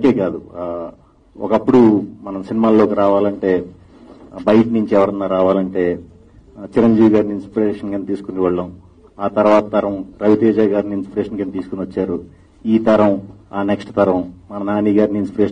మనకే కాదు. ఆ, ఒకప్పుడు మనం సినిమాల్లోకి రావాలంటే బయట నుంచి ఎవరన్నా రావాలంటే చిరంజీవి గారిని ఇన్స్పిరేషన్ కింద తీసుకుని వెళ్ళాం. ఆ తర్వాత తరం రవితేజ గారిని ఇన్స్పిరేషన్గా తీసుకుని వచ్చారు. ఈ తరం ఆ నెక్స్ట్ తరం మన నాని గారిని ఇన్స్పిరేషన్